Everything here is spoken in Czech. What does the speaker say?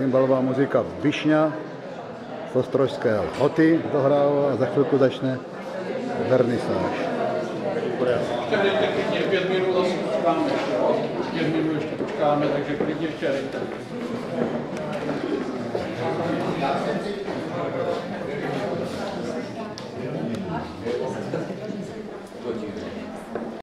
cymbalová muzika Višňa z Ostrožské Hoty dohrává a za chvilku začne vernisáž. Ještě klidně pět minut asi počkáme? Pět minut ještě počkáme, takže klidně ještě